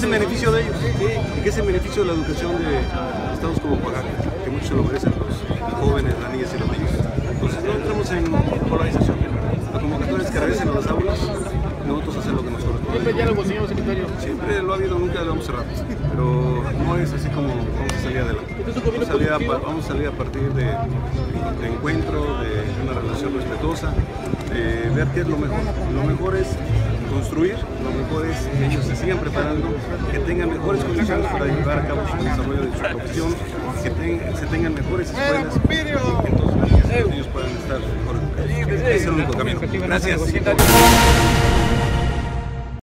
es en beneficio de ellos y que es en beneficio de la educación de estados como Oaxaca, que muchos se lo merecen los jóvenes, las niñas y los niños. Entonces no entramos en polarización. La convocatoria es que regresen a las aulas, nosotros hacer lo que nos corresponde. ¿Siempre diálogo, señor secretario? Siempre lo ha habido, nunca lo vamos a cerrar, pero no es así como vamos a salir adelante. Vamos a salir a, vamos a, salir a partir de, de encuentro, de una relación respetuosa, de ver qué es lo mejor. Lo mejor es construir, lo mejor es que ellos se sigan preparando, que tengan mejores condiciones para llevar a cabo su desarrollo de su profesión, que se tengan mejores escuelas, entonces los niños puedan estar mejor educados. Ese es el único camino. Gracias.